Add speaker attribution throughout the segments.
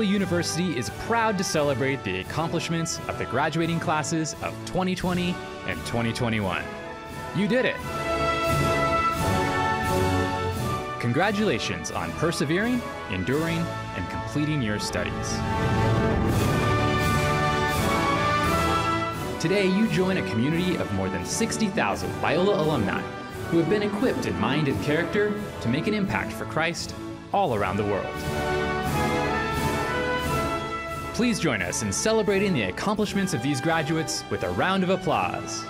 Speaker 1: Biola University is proud to celebrate the accomplishments of the graduating classes of 2020 and 2021. You did it! Congratulations on persevering, enduring, and completing your studies. Today, you join a community of more than 60,000 Biola alumni who have been equipped in mind and character to make an impact for Christ all around the world. Please join us in celebrating the accomplishments of these graduates with a round of applause.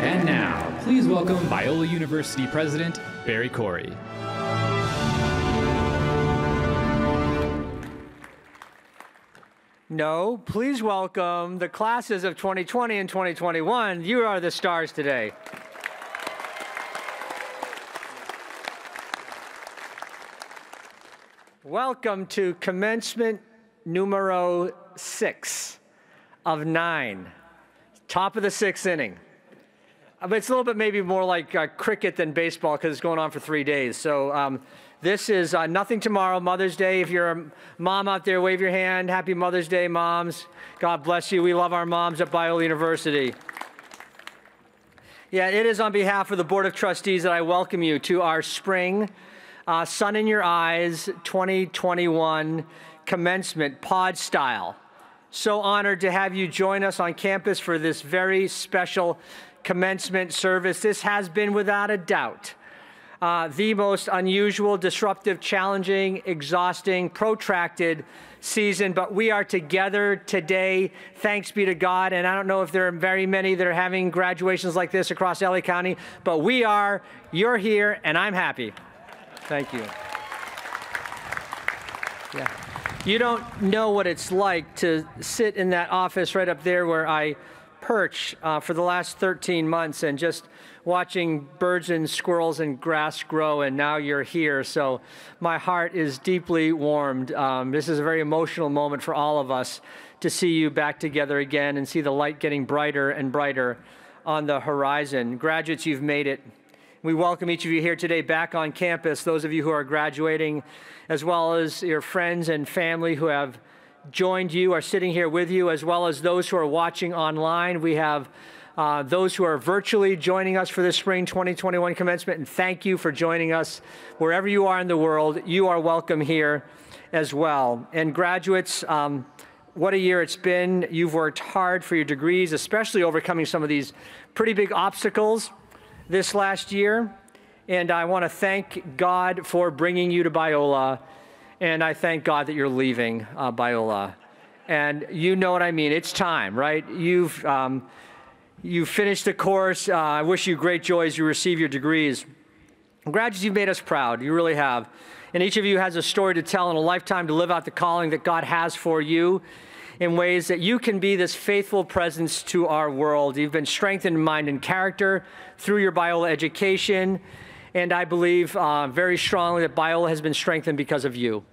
Speaker 1: And now, please welcome Biola University President Barry Corey.
Speaker 2: No, please welcome the classes of 2020 and 2021. You are the stars today. Welcome to commencement numero six of nine, top of the sixth inning. Uh, it's a little bit maybe more like uh, cricket than baseball because it's going on for three days. So um, this is uh, nothing tomorrow, Mother's Day. If you're a mom out there, wave your hand. Happy Mother's Day, moms. God bless you. We love our moms at Biola University. Yeah, it is on behalf of the Board of Trustees that I welcome you to our spring uh, Sun in Your Eyes 2021 commencement pod style. So honored to have you join us on campus for this very special commencement service. This has been, without a doubt, uh, the most unusual, disruptive, challenging, exhausting, protracted season. But we are together today, thanks be to God. And I don't know if there are very many that are having graduations like this across LA County, but we are. You're here, and I'm happy. Thank you. Yeah. You don't know what it's like to sit in that office right up there where I perch uh, for the last 13 months and just watching birds and squirrels and grass grow, and now you're here. So my heart is deeply warmed. Um, this is a very emotional moment for all of us to see you back together again and see the light getting brighter and brighter on the horizon. Graduates, you've made it. We welcome each of you here today back on campus, those of you who are graduating, as well as your friends and family who have joined you, are sitting here with you, as well as those who are watching online. We have uh, those who are virtually joining us for the spring 2021 commencement, and thank you for joining us wherever you are in the world. You are welcome here as well. And graduates, um, what a year it's been. You've worked hard for your degrees, especially overcoming some of these pretty big obstacles this last year. And I want to thank God for bringing you to Biola. And I thank God that you're leaving uh, Biola. And you know what I mean. It's time, right? You've, um, you've finished the course. Uh, I wish you great joy as you receive your degrees. Graduates, you've made us proud. You really have. And each of you has a story to tell and a lifetime to live out the calling that God has for you in ways that you can be this faithful presence to our world. You've been strengthened in mind and character through your Biola education. And I believe uh, very strongly that Biola has been strengthened because of you.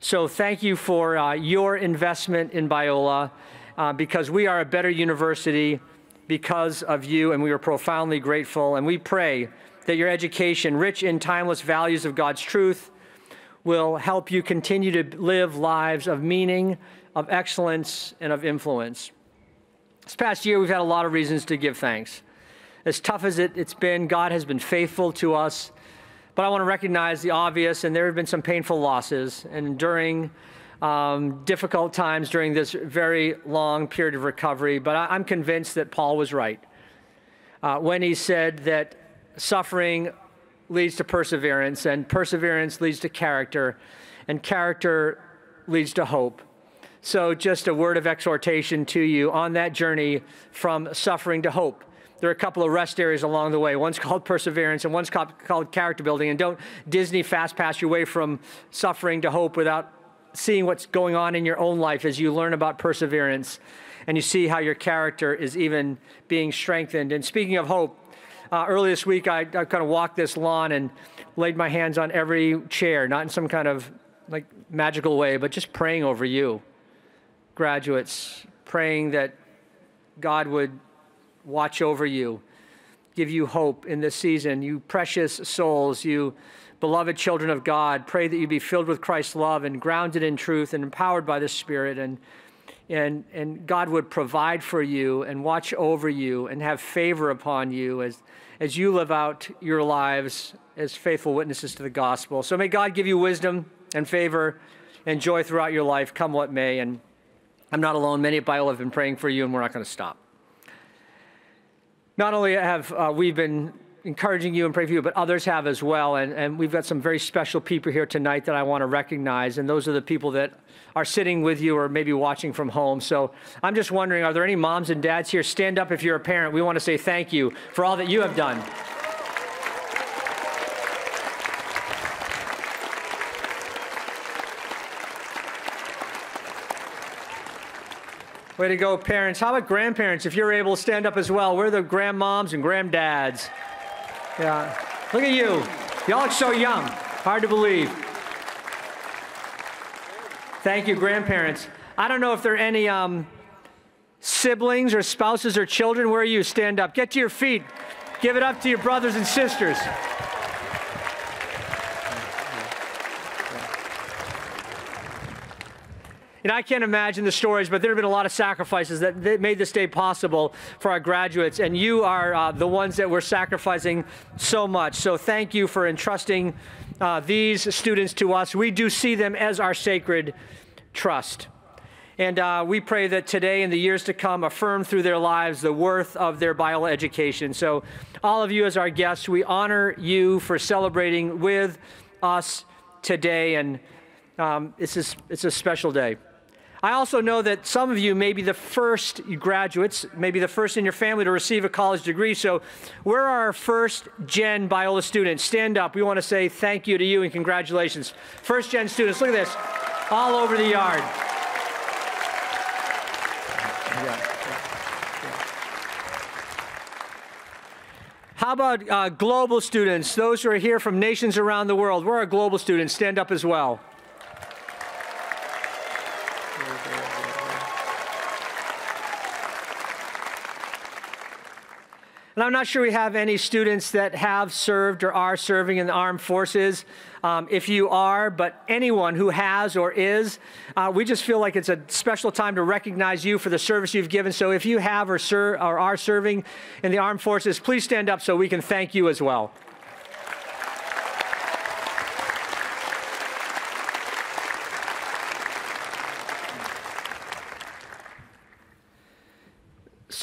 Speaker 2: So thank you for uh, your investment in Biola uh, because we are a better university because of you, and we are profoundly grateful. And we pray that your education, rich in timeless values of God's truth, will help you continue to live lives of meaning, of excellence, and of influence. This past year, we've had a lot of reasons to give thanks. As tough as it, it's been, God has been faithful to us. But I want to recognize the obvious, and there have been some painful losses. And during um, difficult times during this very long period of recovery, but I, am convinced that Paul was right uh, when he said that suffering leads to perseverance, and perseverance leads to character, and character leads to hope. So, just a word of exhortation to you on that journey from suffering to hope. There are a couple of rest areas along the way. One's called perseverance, and one's called, character building. And don't Disney fast pass your way from suffering to hope without seeing what's going on in your own life as you learn about perseverance and you see how your character is even being strengthened. And speaking of hope, uh, early this week I, I kind of walked this lawn and laid my hands on every chair, not in some kind of like magical way, but just praying over you, graduates, praying that God would watch over you, give you hope in this season. You precious souls, you beloved children of God, pray that you be filled with Christ's love and grounded in truth and empowered by the Spirit. And, and, and God would provide for you and watch over you and have favor upon you as, as you live out your lives as faithful witnesses to the gospel. So may God give you wisdom and favor and joy throughout your life, come what may. And I'm not alone. Many at Biola have been praying for you, and we're not going to stop. Not only have uh, we been encouraging you and praying for you, but others have as well. And, and we've got some very special people here tonight that I want to recognize. And those are the people that are sitting with you or maybe watching from home. So I'm just wondering are there any moms and dads here? Stand up if you're a parent. We want to say thank you for all that you have done. Way to go, parents. How about grandparents? If you're able to stand up as well, we're the grandmoms and granddads. Yeah. Look at you. Y'all look so young. Hard to believe. Thank you, grandparents. I don't know if there are any um, siblings or spouses or children. Where are you? Stand up. Get to your feet. Give it up to your brothers and sisters. And I can't imagine the stories, but there have been a lot of sacrifices that, made this day possible for our graduates. And you are uh, the ones that we're sacrificing so much. So thank you for entrusting uh, these students to us. We do see them as our sacred trust. And uh, we pray that today and the years to come affirm through their lives the worth of their Biola education. So, all of you as our guests, we honor you for celebrating with us today. And um, it's, a, it's a special day. I also know that some of you may be the first graduates, maybe the first in your family to receive a college degree. So, where are our first gen Biola students? Stand up. We want to say thank you to you and congratulations. First gen students, look at this, all over the yard. How about uh, global students, those who are here from nations around the world? Where are global students? Stand up as well. And I'm not sure we have any students that have served or are serving in the armed forces. Um, if you are, but anyone who has or is, uh, we just feel like it's a special time to recognize you for the service you've given. So if you have or, or are serving in the armed forces, please stand up so we can thank you as well.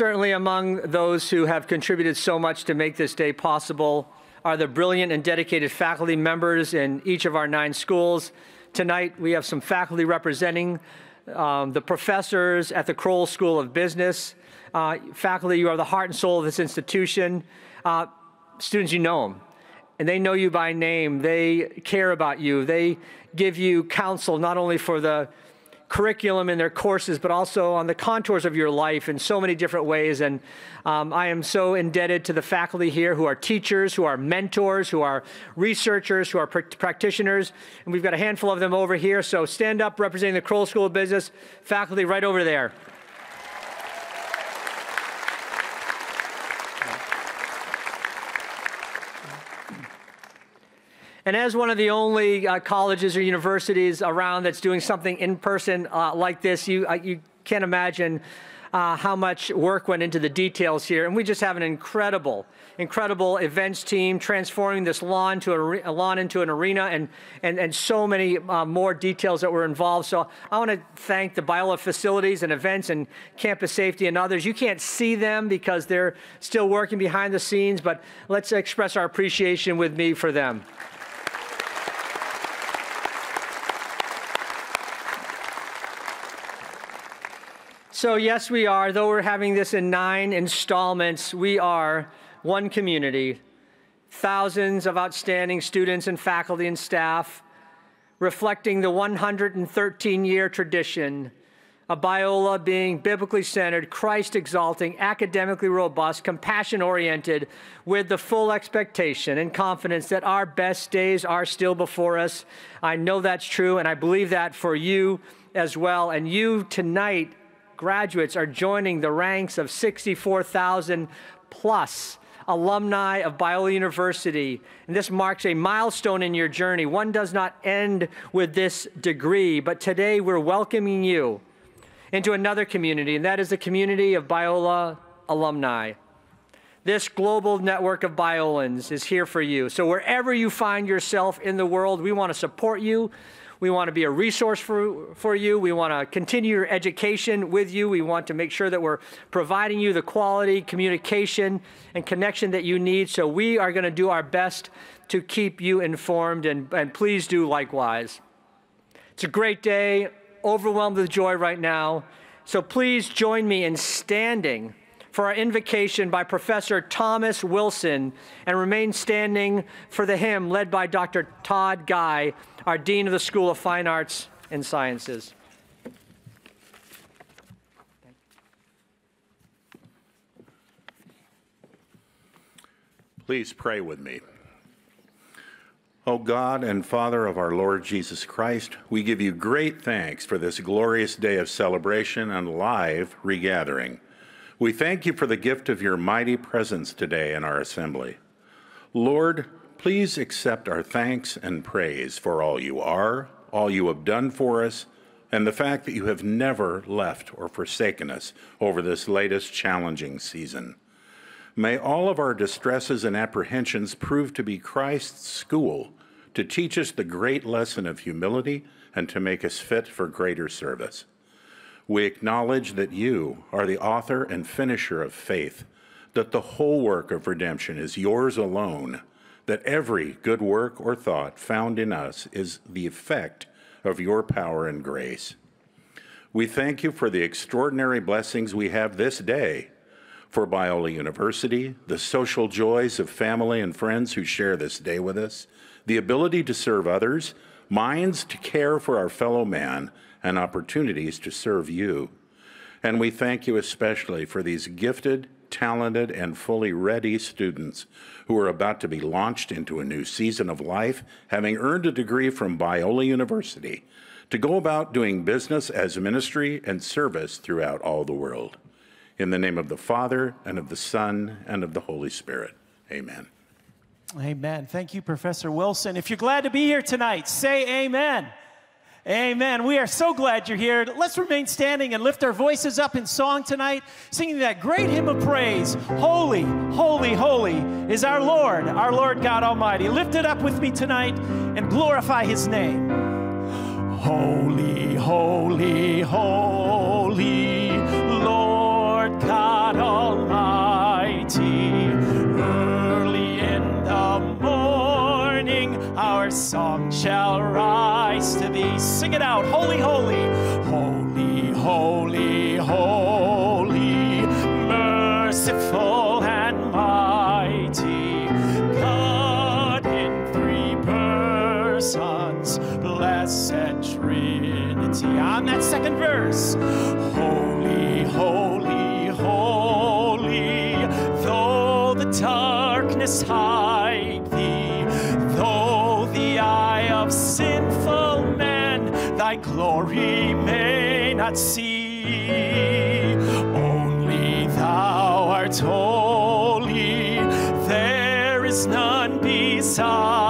Speaker 2: Certainly, among those who have contributed so much to make this day possible are the brilliant and dedicated faculty members in each of our nine schools. Tonight, we have some faculty representing um, the professors at the Crowell School of Business. Uh, faculty, you are the heart and soul of this institution. Uh, students, you know them, and they know you by name. They care about you. They give you counsel not only for the curriculum in their courses, but also on the contours of your life in so many different ways. And um, I am so indebted to the faculty here who are teachers, who are mentors, who are researchers, who are pr- practitioners. And we've got a handful of them over here. So stand up representing the Crowell School of Business, faculty right over there. And as one of the only uh, colleges or universities around that's doing something in person uh, like this, you, uh, you can't imagine uh, how much work went into the details here. And we just have an incredible, incredible events team transforming this lawn to a, a lawn into an arena and, and, and so many uh, more details that were involved. So I want to thank the Biola facilities and events and campus safety and others. You can't see them because they're still working behind the scenes, but let's express our appreciation with me for them. So, yes, we are. Though we're having this in nine installments, we are one community, thousands of outstanding students and faculty and staff, reflecting the 113 year tradition of Biola being biblically centered, Christ exalting, academically robust, compassion oriented, with the full expectation and confidence that our best days are still before us. I know that's true, and I believe that for you as well. And you tonight graduates are joining the ranks of 64,000 plus alumni of Biola University. And this marks a milestone in your journey. One does not end with this degree, but today we're welcoming you into another community, and that is the community of Biola alumni. This global network of Biolans is here for you. So wherever you find yourself in the world, we want to support you. We want to be a resource for, for you. We want to continue your education with you. We want to make sure that we're providing you the quality, communication, and connection that you need. So we are going to do our best to keep you informed, and, and please do likewise. It's a great day, overwhelmed with joy right now. So please join me in standing for our invocation by Professor Thomas Wilson and remain standing for the hymn led by Dr. Todd Guy, our Dean of the School of Fine Arts and Sciences.
Speaker 3: Please pray with me. O God and Father of our Lord Jesus Christ, we give you great thanks for this glorious day of celebration and live regathering. We thank you for the gift of your mighty presence today in our assembly. Lord, please accept our thanks and praise for all you are, all you have done for us, and the fact that you have never left or forsaken us over this latest challenging season. May all of our distresses and apprehensions prove to be Christ's school to teach us the great lesson of humility and to make us fit for greater service. We acknowledge that you are the author and finisher of faith, that the whole work of redemption is yours alone, that every good work or thought found in us is the effect of your power and grace. We thank you for the extraordinary blessings we have this day for Biola University, the social joys of family and friends who share this day with us, the ability to serve others, minds to care for our fellow man, and opportunities to serve you. And we thank you especially for these gifted, talented, and fully ready students who are about to be launched into a new season of life, having earned a degree from Biola University, to go about doing business as ministry and service throughout all the world. In the name of the Father, and of the Son, and of the Holy Spirit. Amen.
Speaker 4: Amen. Thank you, Professor Wilson. If you're glad to be here tonight, say amen. Amen. We are so glad you're here. Let's remain standing and lift our voices up in song tonight, singing that great hymn of praise. Holy, holy, holy is our Lord, our Lord God Almighty. Lift it up with me tonight and glorify his name. Holy, holy, holy, Lord God Almighty. Our song shall rise to thee. Sing it out. Holy, holy, holy, holy, holy, merciful and mighty. God in three persons, blessed Trinity. On that second verse, holy, holy, holy, though the darkness hide may not see. Only thou art holy, there is none beside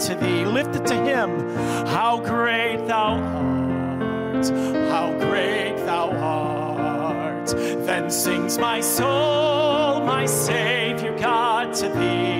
Speaker 4: to thee. Lift it to him. How great thou art, how great thou art. Then sings my soul, my Savior God, to thee.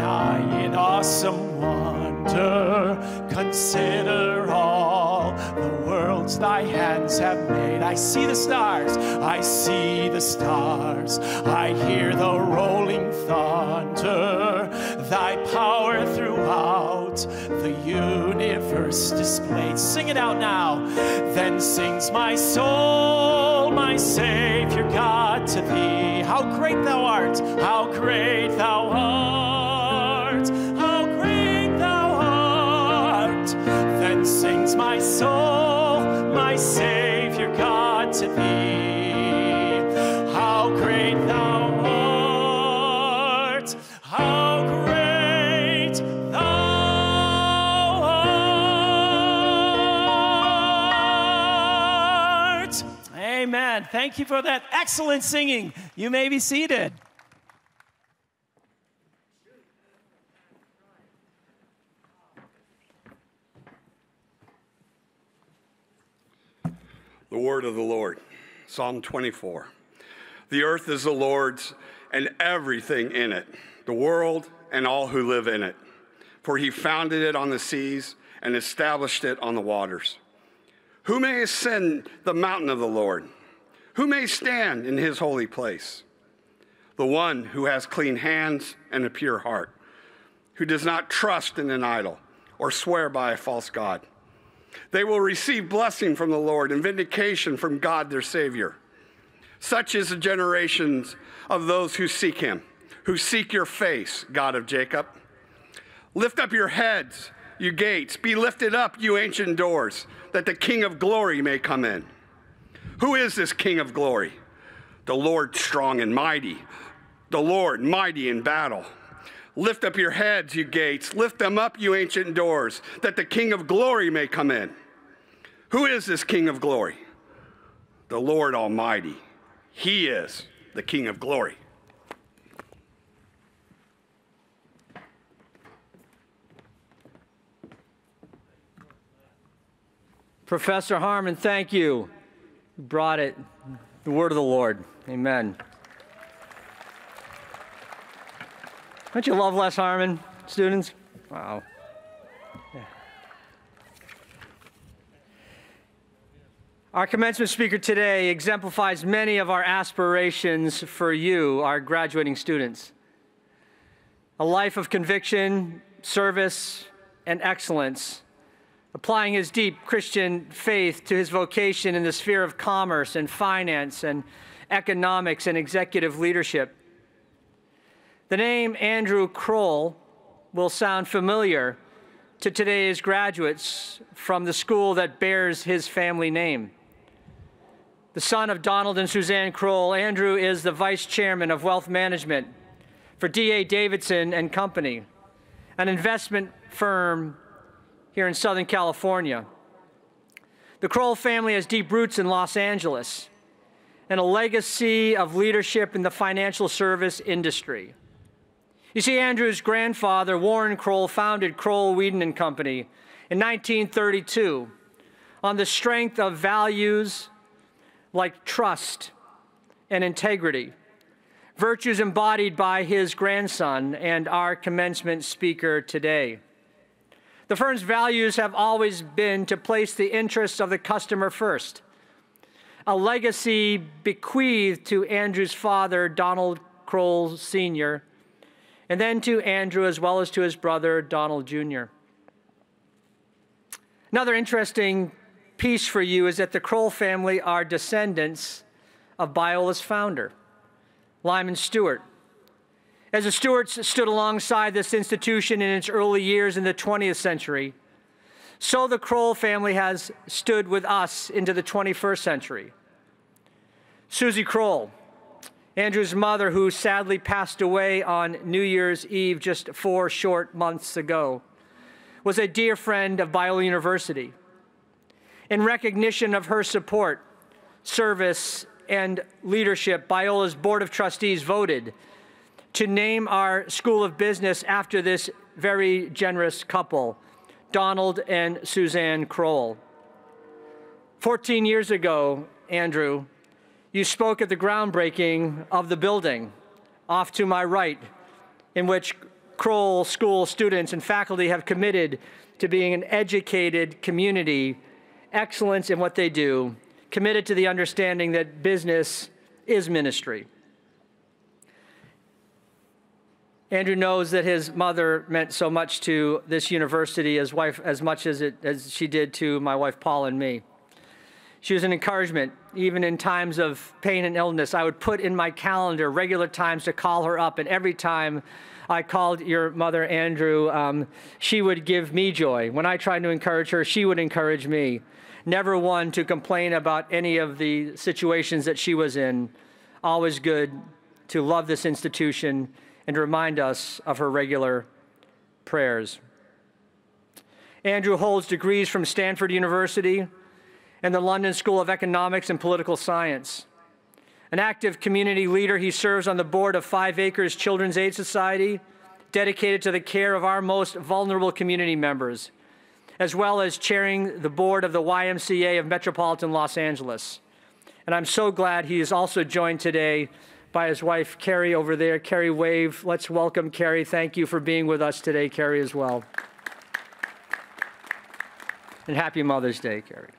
Speaker 4: I in awesome wonder consider all the worlds thy hands have made. I see the stars, I see the stars, I hear the rolling thunder, thy power throughout the universe displayed. Sing it out now. Then sings my soul, my Savior God, to thee. How great thou art, how great thou art, my soul, my Savior God, to thee. How great thou art, how great thou art. Amen. Thank you for that excellent singing. You may be seated.
Speaker 5: The word of the Lord, Psalm 24. The earth is the Lord's and everything in it, the world and all who live in it. For he founded it on the seas and established it on the waters. Who may ascend the mountain of the Lord? Who may stand in his holy place? The one who has clean hands and a pure heart, who does not trust in an idol or swear by a false God. They will receive blessing from the Lord and vindication from God their Savior. Such is the generations of those who seek him, who seek your face, God of Jacob. Lift up your heads, you gates. Be lifted up, you ancient doors, that the King of glory may come in. Who is this King of glory? The Lord strong and mighty, the Lord mighty in battle. Lift up your heads, you gates. Lift them up, you ancient doors, that the King of glory may come in. Who is this King of glory? The Lord Almighty. He is the King of glory.
Speaker 2: Professor Harmon, thank you. You brought it, the word of the Lord. Amen. Don't you love Les Harmon, students? Wow. Yeah. Our commencement speaker today exemplifies many of our aspirations for you, our graduating students. A life of conviction, service, and excellence applying his deep Christian faith to his vocation in the sphere of commerce and finance and economics and executive leadership. The name Andrew Crowell will sound familiar to today's graduates from the school that bears his family name. The son of Donald and Suzanne Crowell, Andrew is the vice chairman of wealth management for D.A. Davidson and Company, an investment firm here in Southern California. The Crowell family has deep roots in Los Angeles and a legacy of leadership in the financial service industry. You see, Andrew's grandfather, Warren Crowell, founded Crowell, Weedon and Company in 1932 on the strength of values like trust and integrity, virtues embodied by his grandson and our commencement speaker today. The firm's values have always been to place the interests of the customer first, a legacy bequeathed to Andrew's father, Donald Crowell Sr., and then to Andrew as well as to his brother, Donald Jr. Another interesting piece for you is that the Crowell family are descendants of Biola's founder, Lyman Stewart. As the Stewarts stood alongside this institution in its early years in the 20th century, so the Crowell family has stood with us into the 21st century. Susie Crowell, Andrew's mother, who sadly passed away on New Year's Eve just four short months ago, was a dear friend of Biola University. In recognition of her support, service, and leadership, Biola's Board of Trustees voted to name our School of Business after this very generous couple, Donald and Suzanne Crowell. 14 years ago, Andrew, you spoke at the groundbreaking of the building off to my right, in which Crowell School students and faculty have committed to being an educated community, excellence in what they do, committed to the understanding that business is ministry. Andrew knows that his mother meant so much to this university as, wife, as much as, it, as she did to my wife Paul and me. She was an encouragement, even in times of pain and illness. I would put in my calendar regular times to call her up, and every time I called your mother, Andrew, um, she would give me joy. When I tried to encourage her, she would encourage me. Never one to complain about any of the situations that she was in. Always good to love this institution and to remind us of her regular prayers. Andrew holds degrees from Stanford University and the London School of Economics and Political Science. An active community leader, he serves on the board of Five Acres Children's Aid Society, dedicated to the care of our most vulnerable community members, as well as chairing the board of the YMCA of Metropolitan Los Angeles. And I'm so glad he is also joined today by his wife, Carrie, over there. Carrie Wave, let's welcome Carrie. Thank you for being with us today, Carrie, as well. And happy Mother's Day, Carrie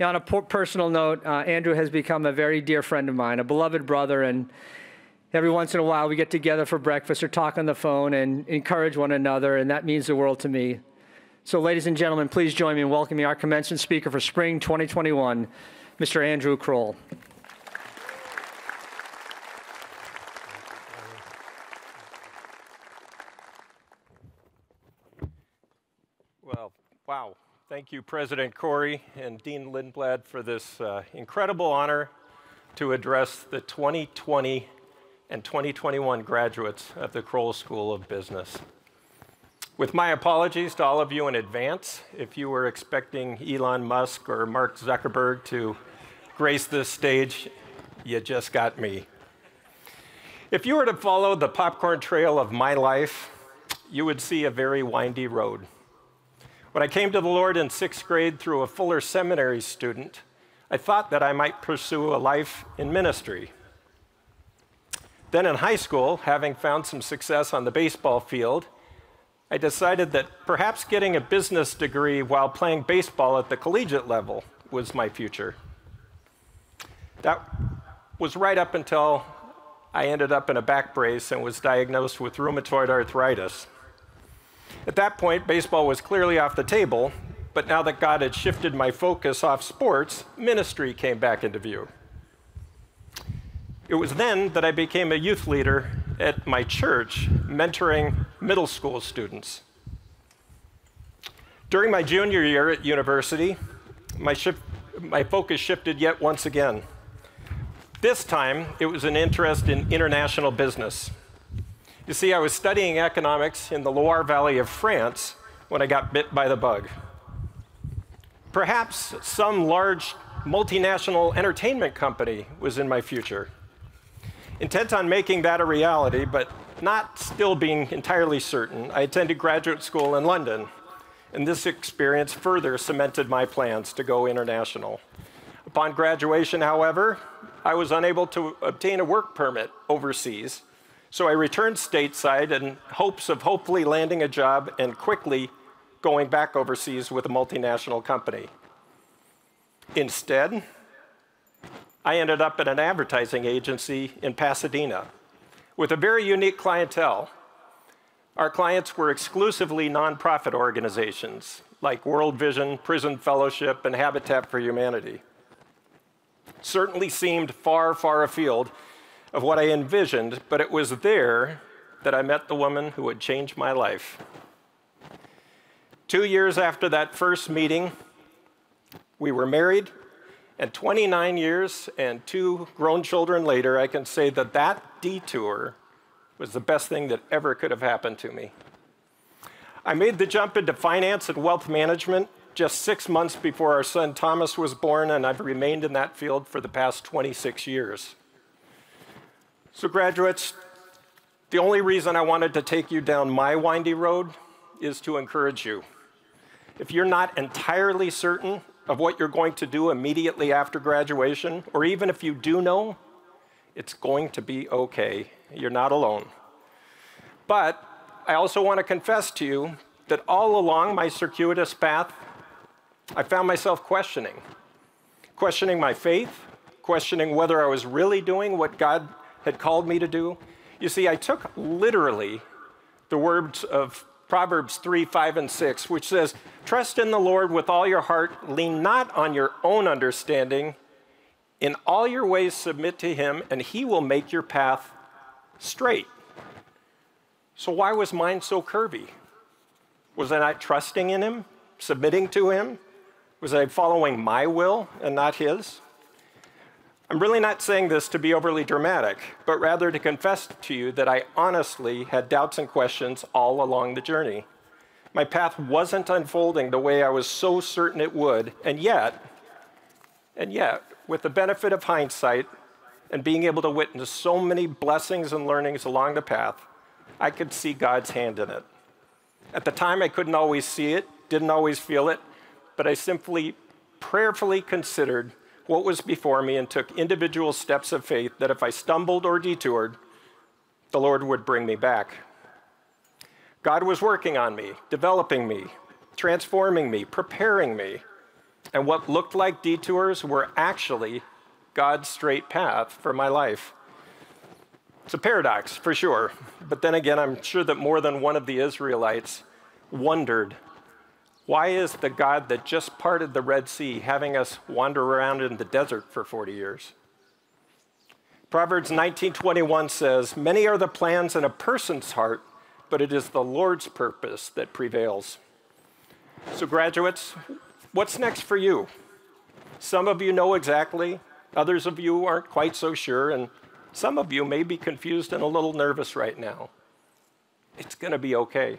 Speaker 2: on a personal note, uh, Andrew has become a very dear friend of mine, a beloved brother, and every once in a while we get together for breakfast or talk on the phone and encourage one another, and that means the world to me. So, ladies and gentlemen, please join me in welcoming our commencement speaker for spring 2021, Mr. Andrew Crowell.
Speaker 6: Well, wow. Thank you, President Corey and Dean Lindblad, for this uh, incredible honor to address the 2020 and 2021 graduates of the Crowell School of Business. With my apologies to all of you in advance, if you were expecting Elon Musk or Mark Zuckerberg to grace this stage, you just got me. If you were to follow the popcorn trail of my life, you would see a very windy road. When I came to the Lord in sixth grade through a Fuller Seminary student, I thought that I might pursue a life in ministry. Then in high school, having found some success on the baseball field, I decided that perhaps getting a business degree while playing baseball at the collegiate level was my future. That was right up until I ended up in a back brace and was diagnosed with rheumatoid arthritis. At that point, baseball was clearly off the table, but now that God had shifted my focus off sports, ministry came back into view. It was then that I became a youth leader at my church, mentoring middle school students. During my junior year at university, my, my focus shifted yet once again. This time, it was an interest in international business. You see, I was studying economics in the Loire Valley of France when I got bit by the bug. Perhaps some large multinational entertainment company was in my future. Intent on making that a reality, but not still being entirely certain, I attended graduate school in London, and this experience further cemented my plans to go international. Upon graduation, however, I was unable to obtain a work permit overseas so I returned stateside in hopes of hopefully landing a job and quickly going back overseas with a multinational company. Instead, I ended up at an advertising agency in Pasadena with a very unique clientele. Our clients were exclusively nonprofit organizations like World Vision, Prison Fellowship, and Habitat for Humanity. Certainly seemed far, far afield of what I envisioned, but it was there that I met the woman who would change my life. Two years after that first meeting, we were married, and 29 years and two grown children later, I can say that that detour was the best thing that ever could have happened to me. I made the jump into finance and wealth management just six months before our son Thomas was born, and I've remained in that field for the past 26 years. So, graduates, the only reason I wanted to take you down my windy road is to encourage you. If you're not entirely certain of what you're going to do immediately after graduation, or even if you do know, it's going to be okay. You're not alone. But I also want to confess to you that all along my circuitous path, I found myself questioning. Questioning my faith, questioning whether I was really doing what God had called me to do. You see, I took literally the words of Proverbs 3, 5, and 6, which says, Trust in the Lord with all your heart, lean not on your own understanding. In all your ways, submit to him, and he will make your path straight. So, why was mine so curvy? Was I not trusting in him, submitting to him? Was I following my will and not his? I'm really not saying this to be overly dramatic, but rather to confess to you that I honestly had doubts and questions all along the journey. My path wasn't unfolding the way I was so certain it would, and yet, and yet, with the benefit of hindsight and being able to witness so many blessings and learnings along the path, I could see God's hand in it. At the time, I couldn't always see it, didn't always feel it, but I simply prayerfully considered what was before me and took individual steps of faith that if I stumbled or detoured, the Lord would bring me back. God was working on me, developing me, transforming me, preparing me. And what looked like detours were actually God's straight path for my life. It's a paradox, for sure. But then again, I'm sure that more than one of the Israelites wondered why is the God that just parted the Red Sea having us wander around in the desert for 40 years? Proverbs 19:21 says, "Many are the plans in a person's heart, but it is the Lord's purpose that prevails." So graduates, what's next for you? Some of you know exactly, others of you aren't quite so sure, and some of you may be confused and a little nervous right now. It's going to be okay.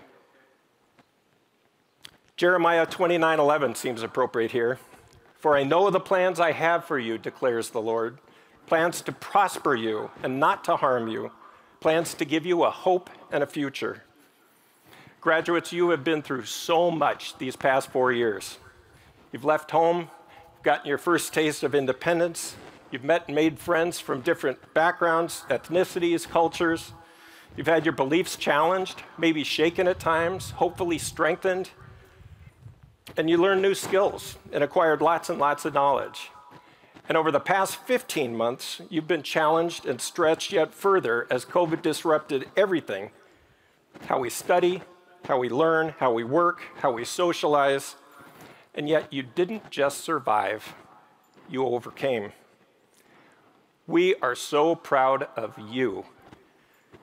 Speaker 6: Jeremiah 29:11 seems appropriate here. For I know the plans I have for you, declares the Lord, plans to prosper you and not to harm you, plans to give you a hope and a future. Graduates, you have been through so much these past 4 years. You've left home, you've gotten your first taste of independence, you've met and made friends from different backgrounds, ethnicities, cultures. You've had your beliefs challenged, maybe shaken at times, hopefully strengthened and you learned new skills and acquired lots and lots of knowledge. And over the past 15 months, you've been challenged and stretched yet further as COVID disrupted everything how we study, how we learn, how we work, how we socialize. And yet, you didn't just survive, you overcame. We are so proud of you.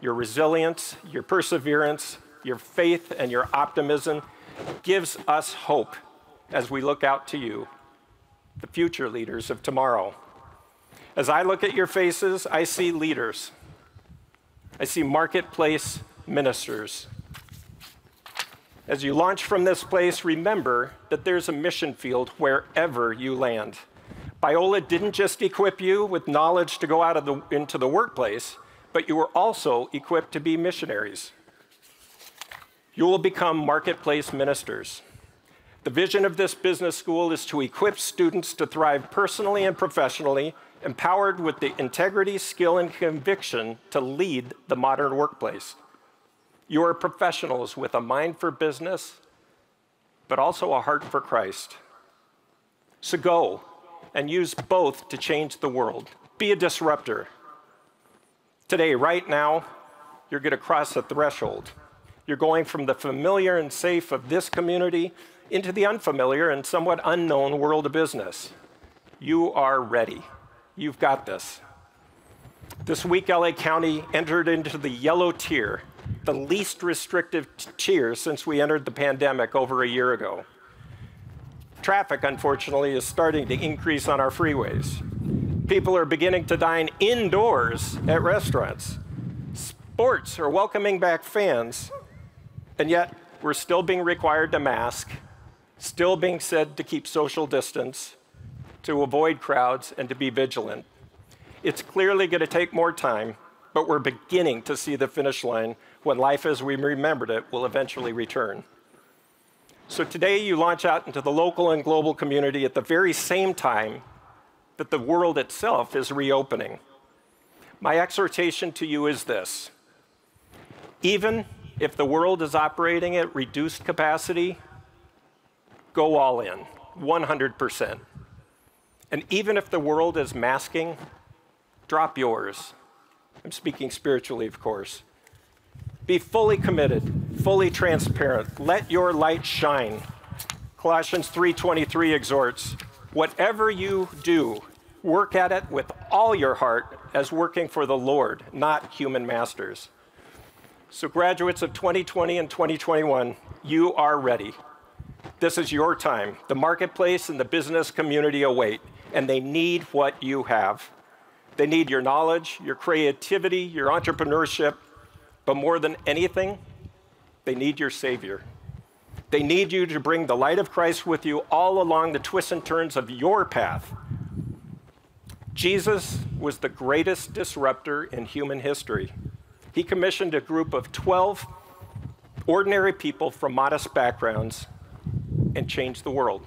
Speaker 6: Your resilience, your perseverance, your faith, and your optimism gives us hope as we look out to you, the future leaders of tomorrow. As I look at your faces, I see leaders. I see marketplace ministers. As you launch from this place, remember that there's a mission field wherever you land. Biola didn't just equip you with knowledge to go out of the, into the workplace, but you were also equipped to be missionaries. You will become marketplace ministers. The vision of this business school is to equip students to thrive personally and professionally, empowered with the integrity, skill, and conviction to lead the modern workplace. You are professionals with a mind for business, but also a heart for Christ. So go and use both to change the world. Be a disruptor. Today, right now, you're going to cross a threshold. You're going from the familiar and safe of this community into the unfamiliar and somewhat unknown world of business. You are ready. You've got this. This week, LA County entered into the yellow tier, the least restrictive tier since we entered the pandemic over a year ago. Traffic, unfortunately, is starting to increase on our freeways. People are beginning to dine indoors at restaurants. Sports are welcoming back fans, and yet, we're still being required to mask, still being said to keep social distance, to avoid crowds, and to be vigilant. It's clearly going to take more time, but we're beginning to see the finish line when life as we remembered it will eventually return. So today you launch out into the local and global community at the very same time that the world itself is reopening. My exhortation to you is this even if the world is operating at reduced capacity, go all in, 100%. And even if the world is masking, drop yours. I'm speaking spiritually, of course. Be fully committed, fully transparent. Let your light shine. Colossians 3:23 exhorts, "Whatever you do, work at it with all your heart as working for the Lord, not human masters." So graduates of 2020 and 2021, you are ready. This is your time. The marketplace and the business community await, and they need what you have. They need your knowledge, your creativity, your entrepreneurship, but more than anything, they need your Savior. They need you to bring the light of Christ with you all along the twists and turns of your path. Jesus was the greatest disruptor in human history. He commissioned a group of 12 ordinary people from modest backgrounds and changed the world.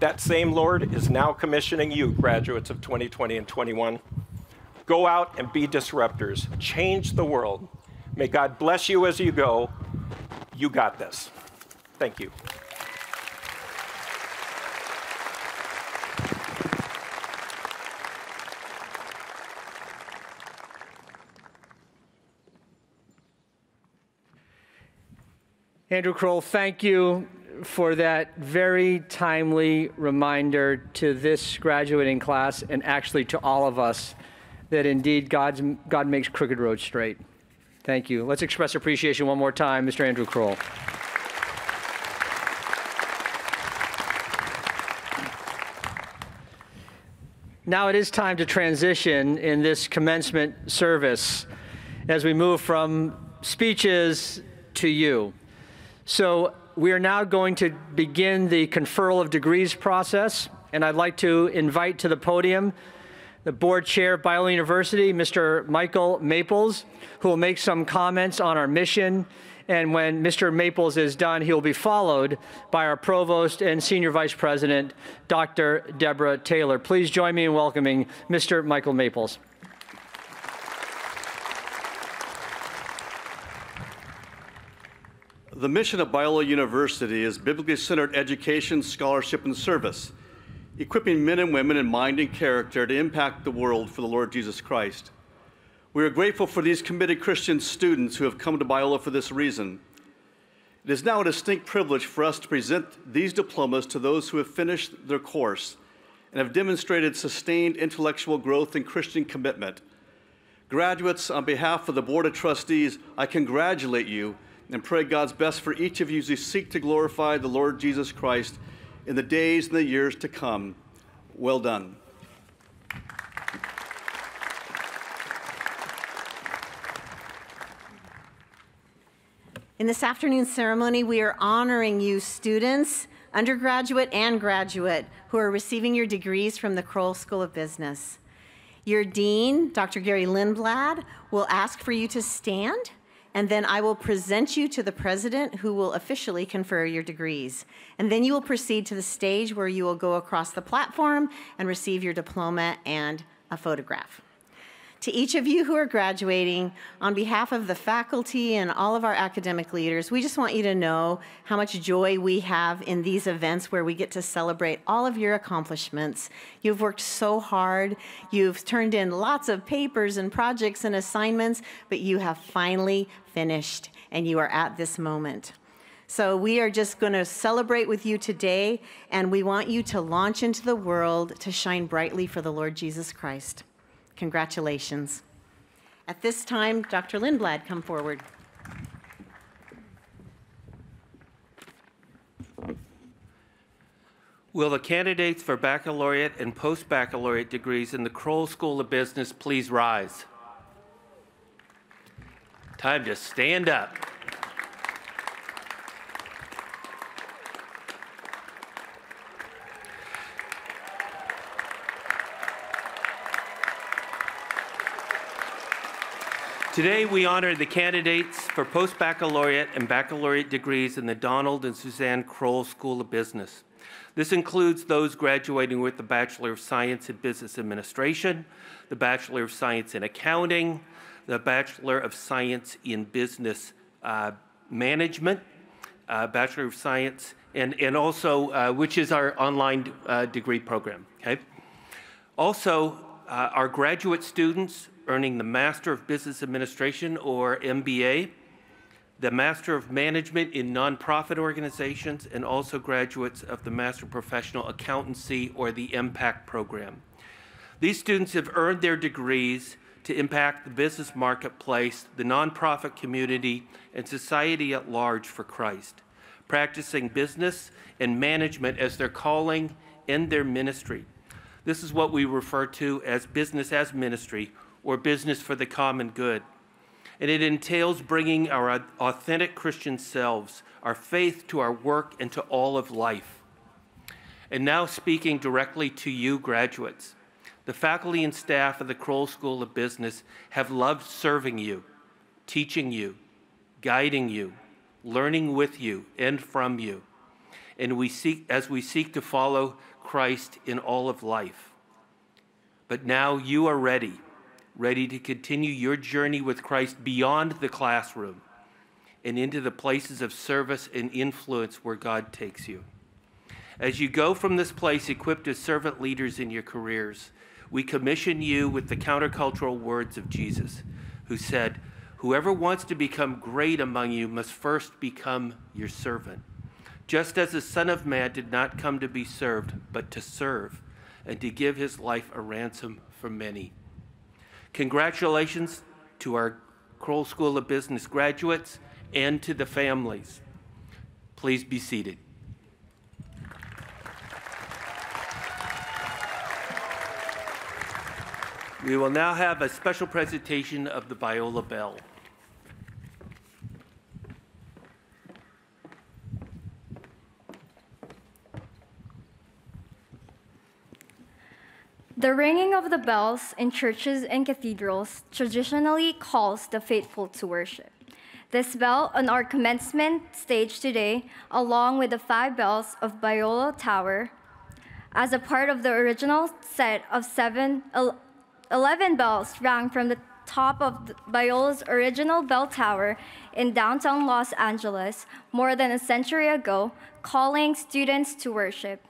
Speaker 6: That same Lord is now commissioning you, graduates of 2020 and 21. Go out and be disruptors. Change the world. May God bless you as you go. You got this. Thank you.
Speaker 2: Andrew Crowell, thank you for that very timely reminder to this graduating class and actually to all of us that indeed God's, God makes crooked roads straight. Thank you. Let's express appreciation one more time, Mr. Andrew Crowell. Now it is time to transition in this commencement service as we move from speeches to you. So we are now going to begin the conferral of degrees process, and I'd like to invite to the podium the board chair of Biola University, Mr. Michael Maples, who will make some comments on our mission. And when Mr. Maples is done, he will be followed by our provost and senior vice president, Dr. Deborah Taylor. Please join me in welcoming Mr. Michael Maples.
Speaker 7: The mission of Biola University is biblically centered education, scholarship, and service, equipping men and women in mind and character to impact the world for the Lord Jesus Christ. We are grateful for these committed Christian students who have come to Biola for this reason. It is now a distinct privilege for us to present these diplomas to those who have finished their course and have demonstrated sustained intellectual growth and Christian commitment. Graduates, on behalf of the Board of Trustees, I congratulate you and pray God's best for each of you as you seek to glorify the Lord Jesus Christ in the days and the years to come. Well done.
Speaker 8: In this afternoon ceremony, we are honoring you, students, undergraduate and graduate, who are receiving your degrees from the Crowell School of Business. Your dean, Dr. Gary Lindblad, will ask for you to stand and then I will present you to the president who will officially confer your degrees. And then you will proceed to the stage where you will go across the platform and receive your diploma and a photograph. To each of you who are graduating, on behalf of the faculty and all of our academic leaders, we just want you to know how much joy we have in these events where we get to celebrate all of your accomplishments. You've worked so hard, you've turned in lots of papers and projects and assignments, but you have finally finished and you are at this moment. So we are just going to celebrate with you today, and we want you to launch into the world to shine brightly for the Lord Jesus Christ. Congratulations. At this time, Dr. Lindblad, come forward.
Speaker 9: Will the candidates for baccalaureate and post-baccalaureate degrees in the Crowell School of Business please rise? Time to stand up. Today, we honor the candidates for post baccalaureate and baccalaureate degrees in the Donald and Suzanne Crowell School of Business. This includes those graduating with the Bachelor of Science in Business Administration, the Bachelor of Science in Accounting, the Bachelor of Science in Business uh, Management, uh, Bachelor of Science, and, and also, uh, which is our online uh, degree program, okay? Also, uh, our graduate students earning the Master of Business Administration or MBA, the Master of Management in Nonprofit Organizations, and also graduates of the Master of Professional Accountancy or the Impact program. These students have earned their degrees to impact the business marketplace, the nonprofit community, and society at large for Christ, practicing business and management as their calling and their ministry. This is what we refer to as business as ministry or business for the common good. And it entails bringing our authentic Christian selves, our faith to our work and to all of life. And now, speaking directly to you, graduates, the faculty and staff of the Crowell School of Business have loved serving you, teaching you, guiding you, learning with you and from you. And we seek, as we seek to follow Christ in all of life. But now you are ready ready to continue your journey with Christ beyond the classroom and into the places of service and influence where God takes you. As you go from this place equipped as servant leaders in your careers, we commission you with the countercultural words of Jesus, who said, Whoever wants to become great among you must first become your servant. Just as the Son of Man did not come to be served, but to serve, and to give his life a ransom for many. Congratulations to our Crowell School of Business graduates and to the families. Please be seated. We will now have a special presentation of the Biola Bell.
Speaker 10: The ringing of the bells in churches and cathedrals traditionally calls the faithful to worship. This bell on our commencement stage today, along with the five bells of Biola Tower, as a part of the original set of seven, 11 bells rang from the top of Biola's original bell tower in downtown Los Angeles more than a century ago, calling students to worship.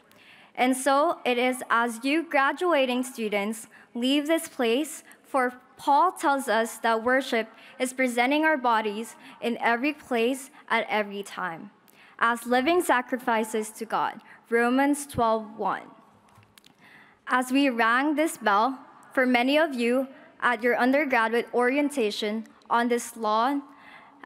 Speaker 10: And so it is as you graduating students leave this place, for Paul tells us that worship is presenting our bodies in every place at every time as living sacrifices to God. Romans 12:1. As we rang this bell, for many of you at your undergraduate orientation on this lawn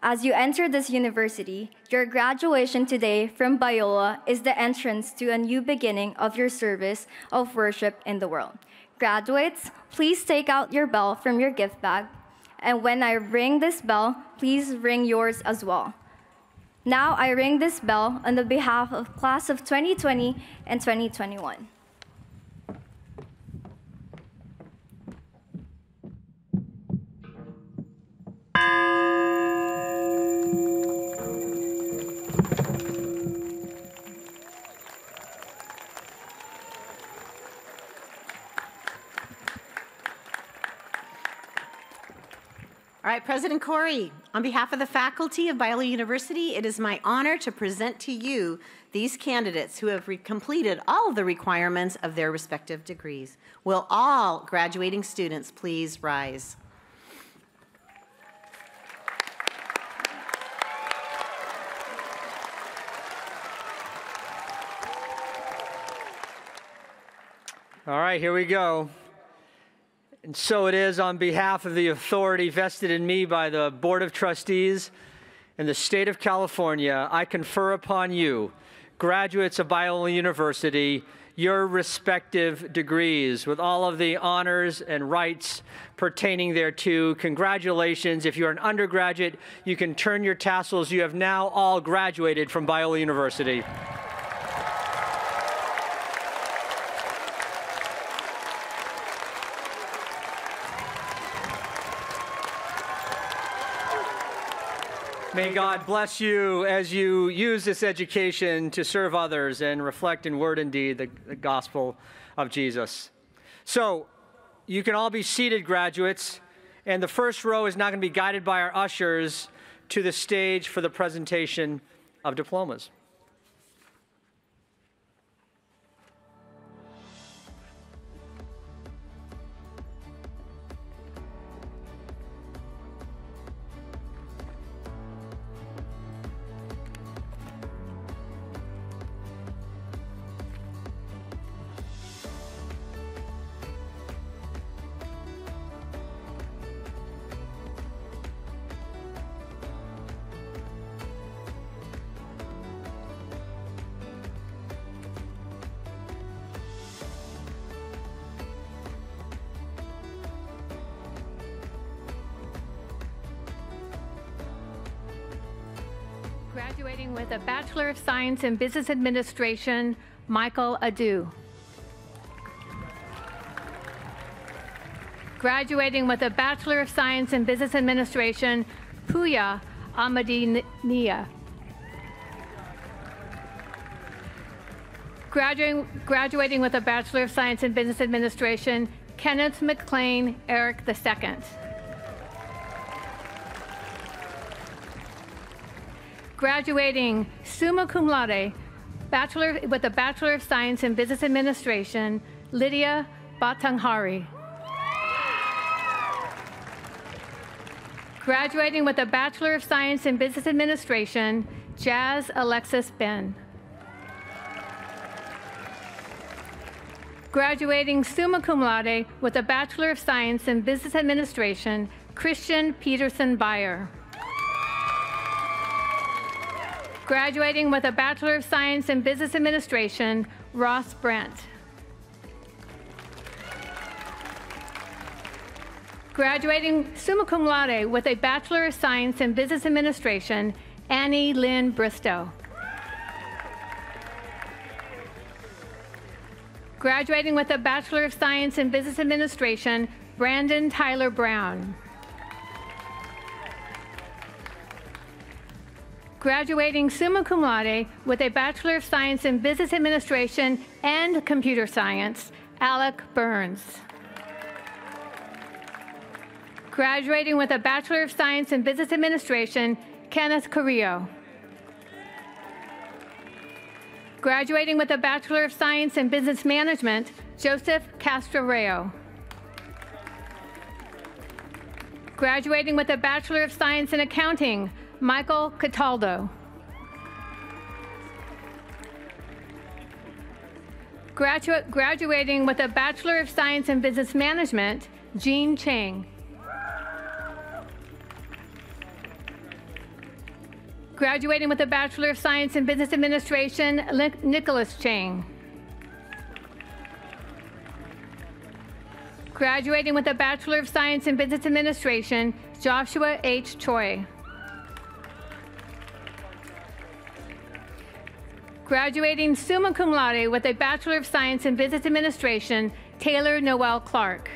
Speaker 10: as you enter this university, your graduation today from Biola is the entrance to a new beginning of your service of worship in the world. Graduates, please take out your bell from your gift bag. And when I ring this bell, please ring yours as well. Now I ring this bell on the behalf of class of 2020 and 2021.
Speaker 8: All right, President Corey, on behalf of the faculty of Biola University, it is my honor to present to you these candidates who have completed all of the requirements of their respective degrees. Will all graduating students please rise?
Speaker 2: All right, here we go. And so it is on behalf of the authority vested in me by the Board of Trustees in the state of California, I confer upon you, graduates of Biola University, your respective degrees with all of the honors and rights pertaining thereto. Congratulations. If you're an undergraduate, you can turn your tassels. You have now all graduated from Biola University. May God bless you as you use this education to serve others and reflect in word and deed the, the gospel of Jesus. So, you can all be seated, graduates, and the first row is now going to be guided by our ushers to the stage for the presentation of diplomas.
Speaker 11: Science in Business Administration, Michael Adu. Graduating with a Bachelor of Science in Business Administration, Puya Amadiniya. Graduating, graduating with a Bachelor of Science in Business Administration, Kenneth McLean Eric II. Graduating summa cum laude, bachelor with a Bachelor of Science in Business Administration, Lydia Batanghari. Graduating with a Bachelor of Science in Business Administration, Jazz Alexis Ben. Graduating summa cum laude with a Bachelor of Science in Business Administration, Christian Peterson Bayer. Graduating with a Bachelor of Science in Business Administration, Ross Brent. Graduating summa cum laude with a Bachelor of Science in Business Administration, Annie Lynn Bristow. Graduating with a Bachelor of Science in Business Administration, Brandon Tyler Brown. Graduating summa cum laude with a Bachelor of Science in Business Administration and Computer Science, Alec Burns. Graduating with a Bachelor of Science in Business Administration, Kenneth Carrillo. Graduating with a Bachelor of Science in Business Management, Joseph Castro Rayo. Graduating with a Bachelor of Science in Accounting, Michael Cataldo. Gradu graduating with a Bachelor of Science in Business Management, Jean Chang. Graduating with a Bachelor of Science in Business Administration, Nicholas Chang. Graduating with a Bachelor of Science in Business Administration, Joshua H. Choi. Graduating summa cum laude with a Bachelor of Science in Business Administration, Taylor Noel Clark.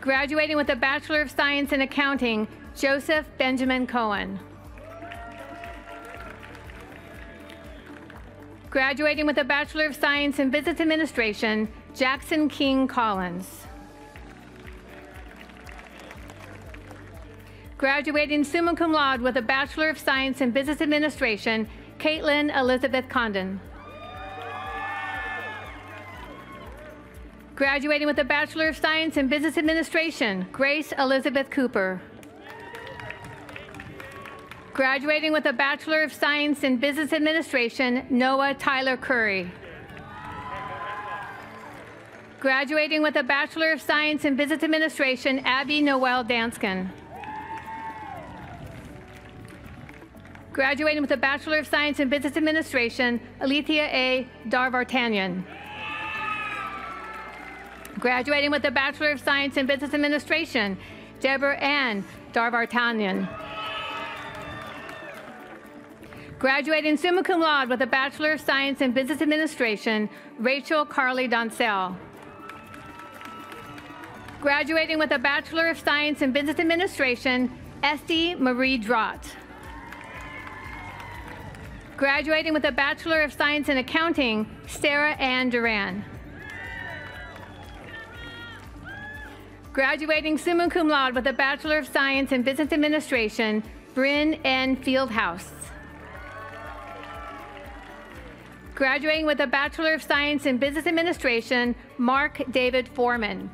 Speaker 11: Graduating with a Bachelor of Science in Accounting, Joseph Benjamin Cohen. Graduating with a Bachelor of Science in Business Administration, Jackson King Collins. Graduating summa cum laude with a Bachelor of Science in Business Administration, Caitlin Elizabeth Condon. Graduating with a Bachelor of Science in Business Administration, Grace Elizabeth Cooper. Graduating with a Bachelor of Science in Business Administration, Noah Tyler Curry. Graduating with a Bachelor of Science in Business Administration, Abby Noel Danskin. Graduating with a Bachelor of Science in Business Administration, Alethea A. Darvartanian. Graduating with a Bachelor of Science in Business Administration, Deborah Ann Darvartanian. Graduating summa cum laude with a Bachelor of Science in Business Administration, Rachel Carly Doncel. Graduating with a Bachelor of Science in Business Administration, Esty Marie Drott. Graduating with a Bachelor of Science in Accounting, Sarah Ann Duran. Graduating summa cum laude with a Bachelor of Science in Business Administration, Bryn N. Fieldhouse. Graduating with a Bachelor of Science in Business Administration, Mark David Foreman.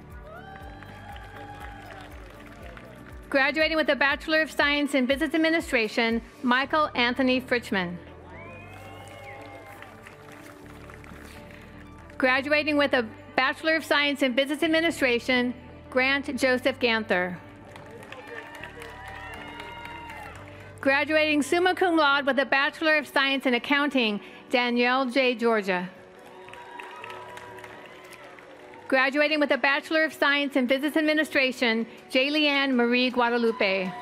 Speaker 11: Graduating with a Bachelor of Science in Business Administration, Michael Anthony Fritchman. Graduating with a Bachelor of Science in Business Administration, Grant Joseph Ganther. Graduating summa cum laude with a Bachelor of Science in Accounting, Danielle J. Georgia. Graduating with a Bachelor of Science in Business Administration, Jayleanne Marie Guadalupe.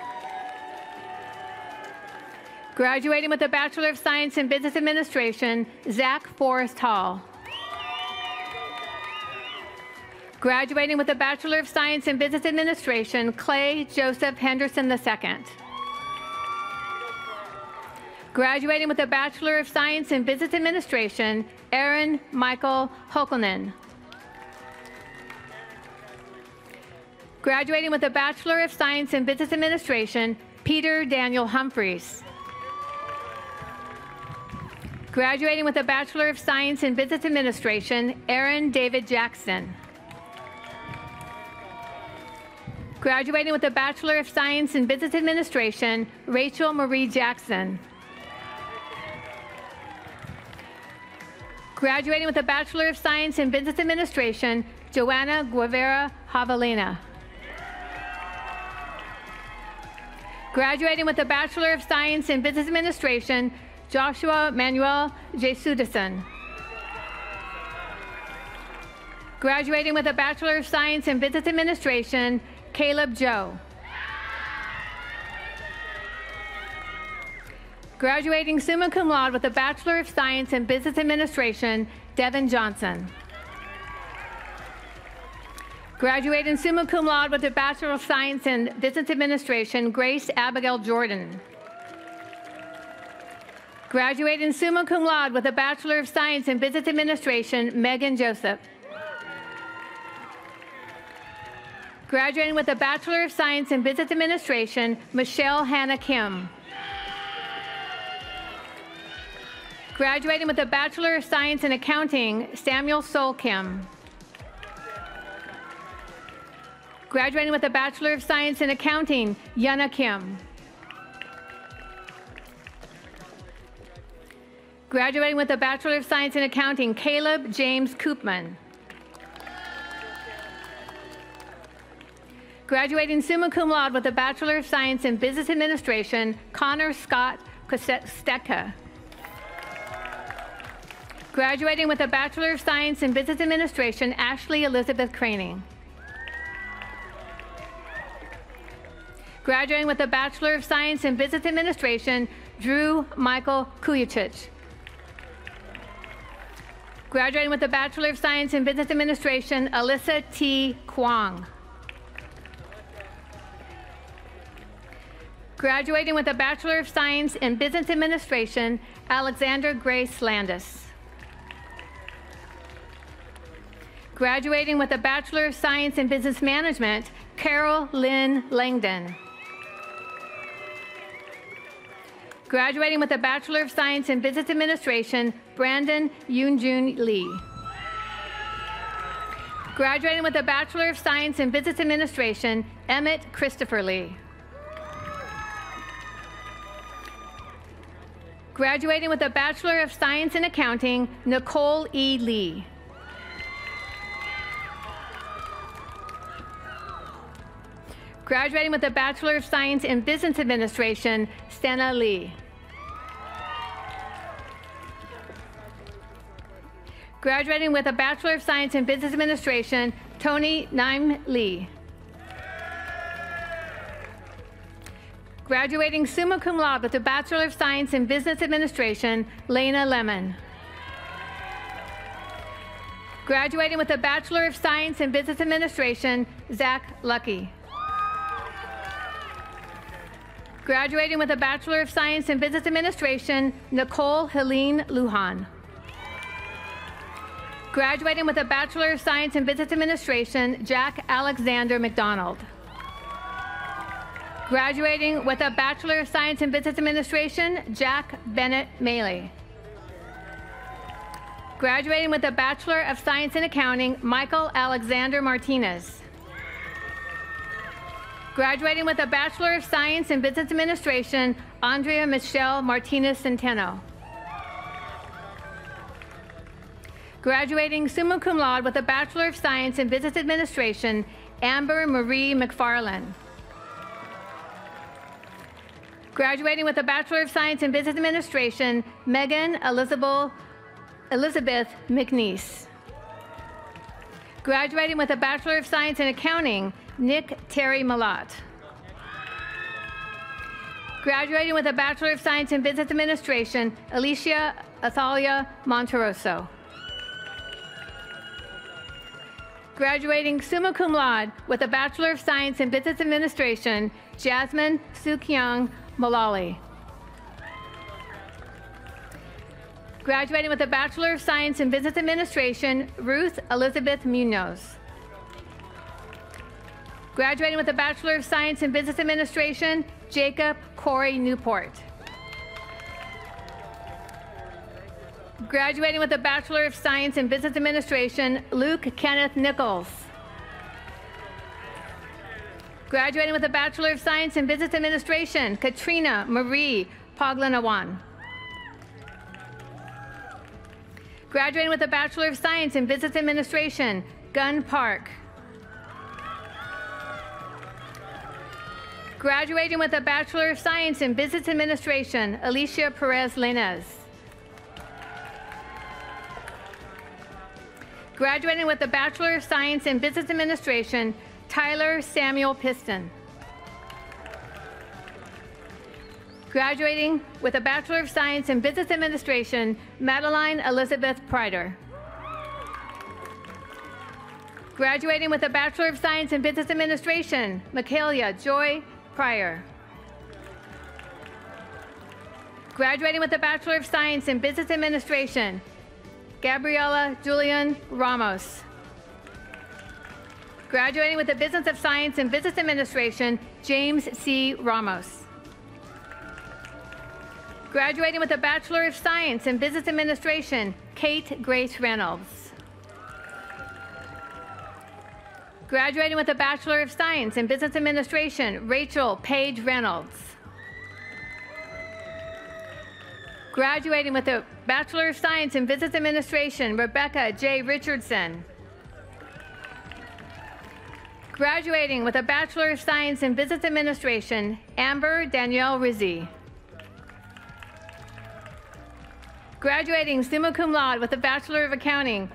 Speaker 11: Graduating with a Bachelor of Science in Business Administration, Zach Forrest Hall. Graduating with a Bachelor of Science in Business Administration, Clay Joseph Henderson II. Graduating with a Bachelor of Science in Business Administration, Aaron Michael Hokelman. Graduating with a Bachelor of Science in Business Administration, Peter Daniel Humphreys. Graduating with a Bachelor of Science in Business Administration, Aaron David Jackson. Graduating with a Bachelor of Science in Business Administration, Rachel Marie Jackson. Graduating with a Bachelor of Science in Business Administration, Joanna Guevara Javelina. Graduating with a Bachelor of Science in Business Administration, Joshua Manuel Jesudison. Graduating with a Bachelor of Science in Business Administration, Caleb Joe. Graduating summa cum laude with a Bachelor of Science in Business Administration, Devin Johnson. Graduating summa cum laude with a Bachelor of Science in Business Administration, Grace Abigail Jordan. Graduating summa cum laude with a Bachelor of Science in Business Administration, Megan Joseph. Graduating with a Bachelor of Science in Business Administration, Michelle Hannah Kim. Graduating with a Bachelor of Science in Accounting, Samuel Sol Kim. Graduating with a Bachelor of Science in Accounting, Yana Kim. Graduating with a Bachelor of Science in Accounting, Caleb James Koopman. Graduating summa cum laude with a Bachelor of Science in Business Administration, Connor Scott Kostka. Graduating with a Bachelor of Science in Business Administration, Ashley Elizabeth Craning. Graduating with a Bachelor of Science in Business Administration, Drew Michael Kuyachich. Graduating with a Bachelor of Science in Business Administration, Alyssa T. Kwong. Graduating with a Bachelor of Science in Business Administration, Alexander Grace Landis. Graduating with a Bachelor of Science in Business Management, Carol Lynn Langdon. Graduating with a Bachelor of Science in Business Administration, Brandon Yoonjun Lee. Graduating with a Bachelor of Science in Business Administration, Emmett Christopher Lee. Graduating with a Bachelor of Science in Accounting, Nicole E. Lee. Graduating with a Bachelor of Science in Business Administration, Stena Lee. Graduating with a Bachelor of Science in Business Administration, Tony Naim Lee. Graduating summa cum laude with a Bachelor of Science in Business Administration, Lena Lemon. Graduating with a Bachelor of Science in Business Administration, Zach Lucky. Graduating with a Bachelor of Science in Business Administration, Nicole Helene Lujan. Graduating with a Bachelor of Science in Business Administration, Jack Alexander McDonald. Graduating with a Bachelor of Science in Business Administration, Jack Bennett Maley. Graduating with a Bachelor of Science in Accounting, Michael Alexander Martinez. Graduating with a Bachelor of Science in Business Administration, Andrea Michelle Martinez Centeno. Graduating summa cum laude with a Bachelor of Science in Business Administration, Amber Marie McFarland. Graduating with a Bachelor of Science in Business Administration, Megan Elizabeth, Elizabeth McNeese. Graduating with a Bachelor of Science in Accounting, Nick Terry Malat. Graduating with a Bachelor of Science in Business Administration, Alicia Athalia Monteroso. Graduating summa cum laude with a Bachelor of Science in Business Administration, Jasmine Sukyung Malali. Graduating with a Bachelor of Science in Business Administration, Ruth Elizabeth Munoz. Graduating with a Bachelor of Science in Business Administration, Jacob Corey Newport. Graduating with a Bachelor of Science in Business Administration, Luke Kenneth Nichols. Graduating with a Bachelor of Science in Business Administration, Katrina Marie Paglanawan. Graduating with a Bachelor of Science in Business Administration, Gun Park. Graduating with a Bachelor of Science in Business Administration, Alicia Perez Lenez. Graduating with a Bachelor of Science in Business Administration, Tyler Samuel Piston. Graduating with a Bachelor of Science in Business Administration, Madeline Elizabeth Prider. Graduating with a Bachelor of Science in Business Administration, Michaelia Joy Pryor. Graduating with a Bachelor of Science in Business Administration, Gabriela Julian Ramos. Graduating with a Business of Science in Business Administration, James C. Ramos. Graduating with a Bachelor of Science in Business Administration, Kate Grace Reynolds. Graduating with a Bachelor of Science in Business Administration, Rachel Page Reynolds. Graduating with a Bachelor of Science in Business Administration, Rebecca J. Richardson. Graduating with a Bachelor of Science in Business Administration, Amber Danielle Rizzi. Graduating summa cum laude with a Bachelor of Accounting,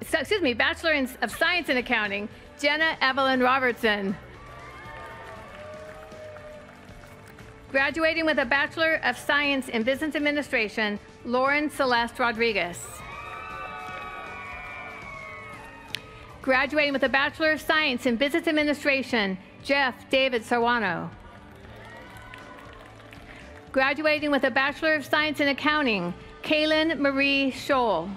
Speaker 11: excuse me, Bachelor of Science in Accounting, Jenna Evelyn Robertson. Graduating with a Bachelor of Science in Business Administration, Lauren Celeste Rodriguez. Graduating with a Bachelor of Science in Business Administration, Jeff David Sarwano. Graduating with a Bachelor of Science in Accounting, Kaylin Marie Scholl.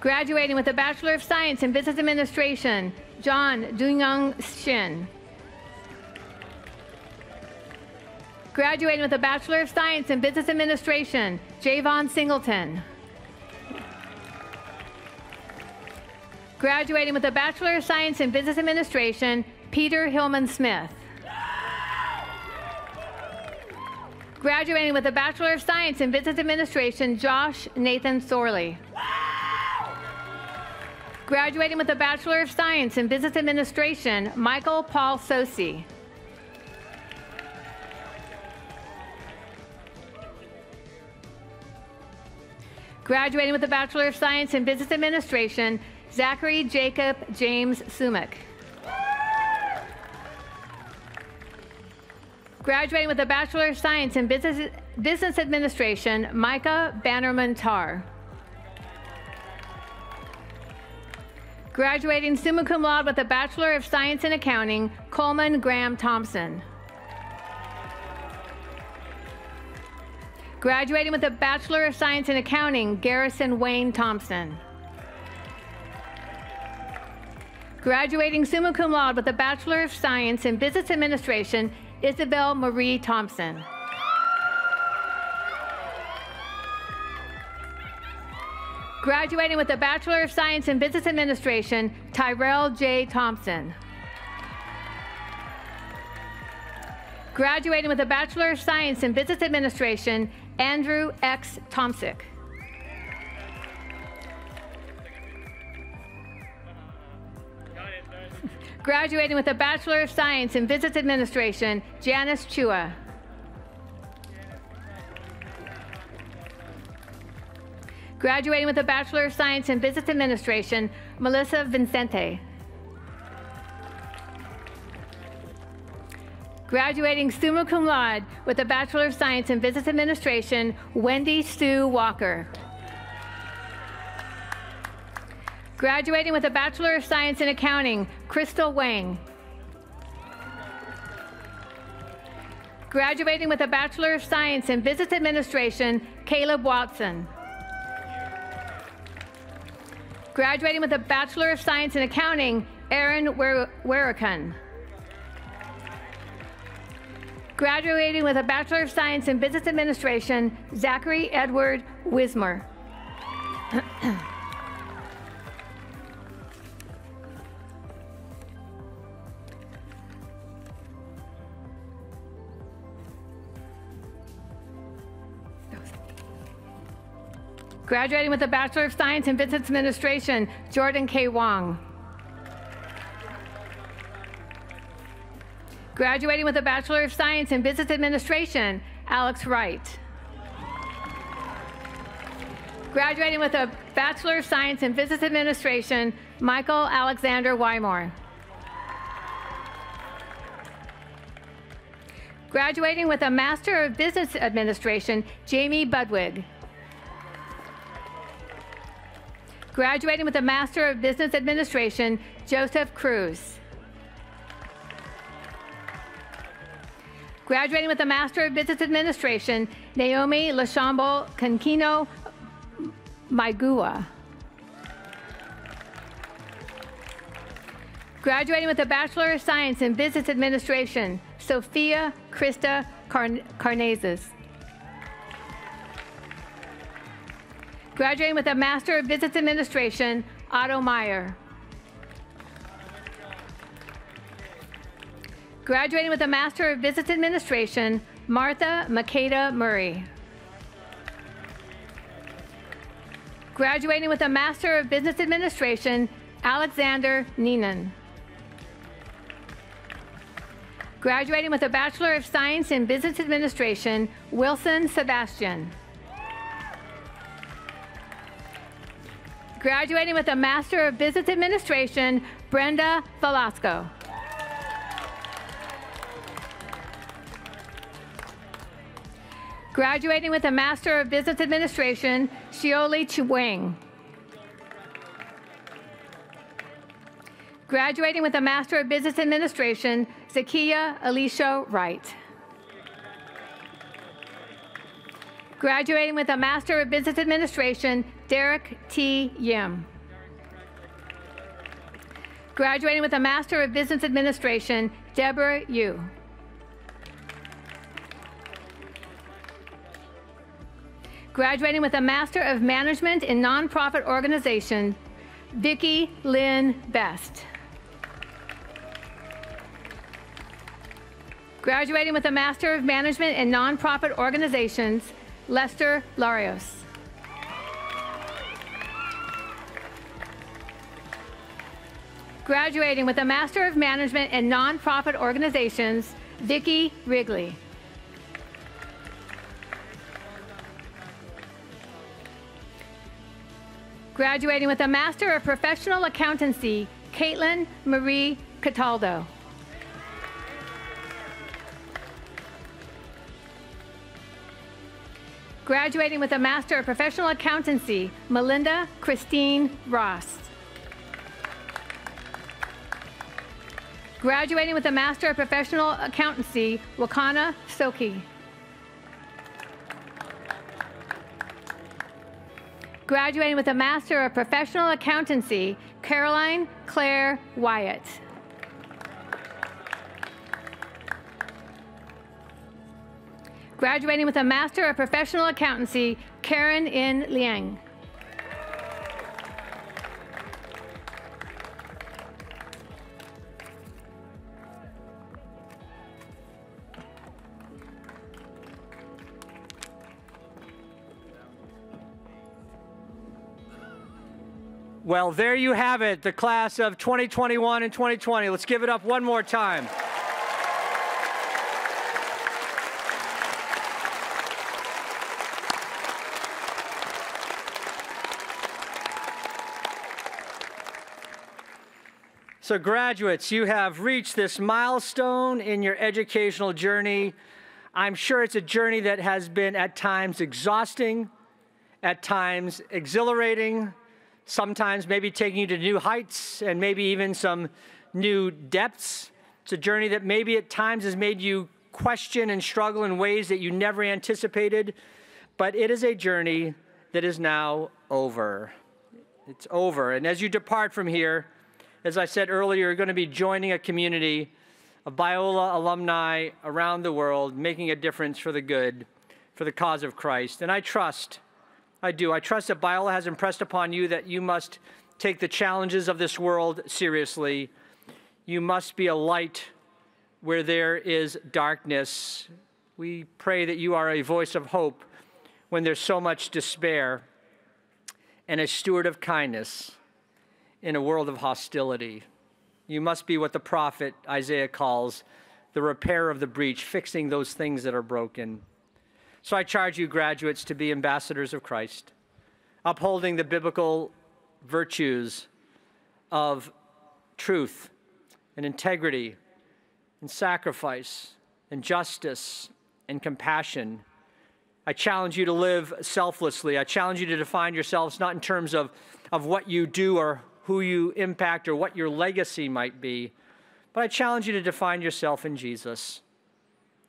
Speaker 11: Graduating with a Bachelor of Science in Business Administration, John Dunyoung Shin. Graduating with a Bachelor of Science in Business Administration, Javon Singleton. Graduating with a Bachelor of Science in Business Administration, Peter Hillman Smith. Graduating with a Bachelor of Science in Business Administration, Josh Nathan Sorley. Graduating with a Bachelor of Science in Business Administration, Michael Paul Sosi. Graduating with a Bachelor of Science in Business Administration, Zachary Jacob James Sumick. Graduating with a Bachelor of Science in Business, Business Administration, Micah Bannerman Tar. Graduating summa cum laude with a Bachelor of Science in Accounting, Coleman Graham Thompson. Graduating with a Bachelor of Science in Accounting, Garrison Wayne Thompson. Graduating summa cum laude with a Bachelor of Science in Business Administration, Isabel Marie Thompson. Graduating with a Bachelor of Science in Business Administration, Tyrell J. Thompson. Graduating with a Bachelor of Science in Business Administration, Andrew X. Tomsick. Graduating with a Bachelor of Science in Business Administration, Janice Chua. Graduating with a Bachelor of Science in Business Administration, Melissa Vincente. Graduating summa cum laude with a Bachelor of Science in Business Administration, Wendy Sue Walker. Graduating with a Bachelor of Science in Accounting, Crystal Wang. Graduating with a Bachelor of Science in Business Administration, Caleb Watson. Graduating with a Bachelor of Science in Accounting, Aaron Werrican. Graduating with a Bachelor of Science in Business Administration, Zachary Edward Wismer. Graduating with a Bachelor of Science in Business Administration, Jordan K. Wong. Graduating with a Bachelor of Science in Business Administration, Alex Wright. Graduating with a Bachelor of Science in Business Administration, Michael Alexander Wymore. Graduating with a Master of Business Administration, Jamie Budwig. Graduating with a Master of Business Administration, Joseph Cruz. Graduating with a Master of Business Administration, Naomi Lashambo Kankino Maigua. Graduating with a Bachelor of Science in Business Administration, Sophia Krista Carn Carnazes. Graduating with a Master of Business Administration, Otto Meyer. Graduating with a Master of Business Administration, Martha Makeda Murray. Graduating with a Master of Business Administration, Alexander Neenan. Graduating with a Bachelor of Science in Business Administration, Wilson Sebastian. Graduating with a Master of Business Administration, Brenda Velasco. Graduating with a Master of Business Administration, Xioli Chiwang. Graduating with a Master of Business Administration, Zakia Alicia Wright. Graduating with a Master of Business Administration, Derek T. Yim. Graduating with a Master of Business Administration, Deborah Yu. Graduating with a Master of Management in Nonprofit Organization, Vicki Lynn Best. Graduating with a Master of Management in Nonprofit Organizations, Lester Larios. Graduating with a Master of Management in Nonprofit Organizations, Vicki Wrigley. Graduating with a Master of Professional Accountancy, Caitlin Marie Cataldo. Graduating with a Master of Professional Accountancy, Melinda Christine Ross. Graduating with a Master of Professional Accountancy, Wakana Soki. Graduating with a Master of Professional Accountancy, Caroline Claire Wyatt. Graduating with a Master of Professional Accountancy, Karen In Liang.
Speaker 2: Well, there you have it, the class of 2021 and 2020. Let's give it up one more time. So, graduates, you have reached this milestone in your educational journey. I'm sure it's a journey that has been at times exhausting, at times exhilarating, sometimes maybe taking you to new heights and maybe even some new depths. It's a journey that maybe at times has made you question and struggle in ways that you never anticipated, but it is a journey that is now over. It's over. And as you depart from here, as I said earlier, you're going to be joining a community of Biola alumni around the world, making a difference for the good, for the cause of Christ. And I trust I do. I trust that Biola has impressed upon you that you must take the challenges of this world seriously. You must be a light where there is darkness. We pray that you are a voice of hope when there's so much despair and a steward of kindness in a world of hostility. You must be what the prophet Isaiah calls the repair of the breach, fixing those things that are broken. So I charge you, graduates, to be ambassadors of Christ, upholding the biblical virtues of truth and integrity and sacrifice and justice and compassion. I challenge you to live selflessly. I challenge you to define yourselves not in terms of, of what you do or who you impact or what your legacy might be, but I challenge you to define yourself in Jesus.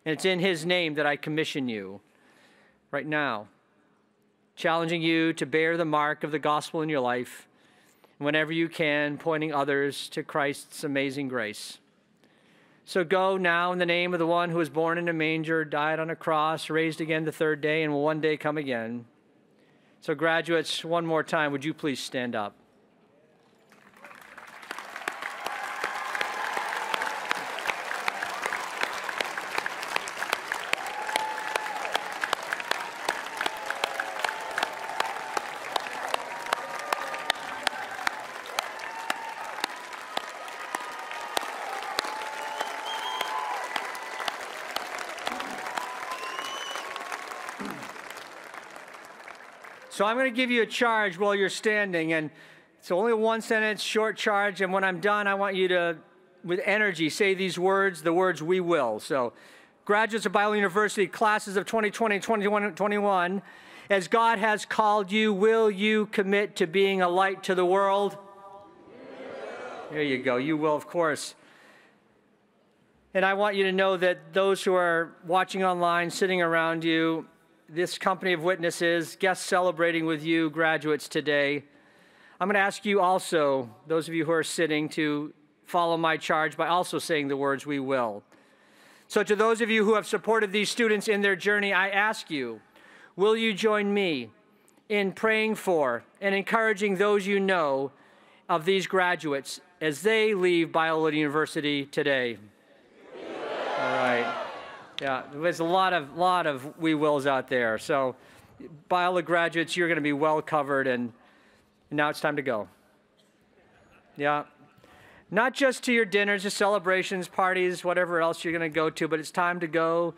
Speaker 2: And it's in His name that I commission you right now, challenging you to bear the mark of the gospel in your life, whenever you can, pointing others to Christ's amazing grace. So go now in the name of the one who was born in a manger, died on a cross, raised again the third day, and will one day come again. So, graduates, one more time, would you please stand up? So I'm going to give you a charge while you're standing, and it's only a one sentence short charge. And when I'm done, I want you to, with energy, say these words, the words we will. So, graduates of Biola University, classes of 2020 and 2021, as God has called you, will you commit to being a light to the world? There you go. You will, of course. And I want you to know that those who are watching online, sitting around you, this company of witnesses, guests celebrating with you, graduates today. I'm going to ask you also, those of you who are sitting, to follow my charge by also saying the words, we will. So, to those of you who have supported these students in their journey, I ask you, will you join me in praying for and encouraging those you know of these graduates as they leave Biola University today? All right. Yeah, there's a lot of lot of we wills out there. So, Biola graduates, you're going to be well covered, and now it's time to go. Yeah, not just to your dinners, your celebrations, parties, whatever else you're going to go to, but it's time to go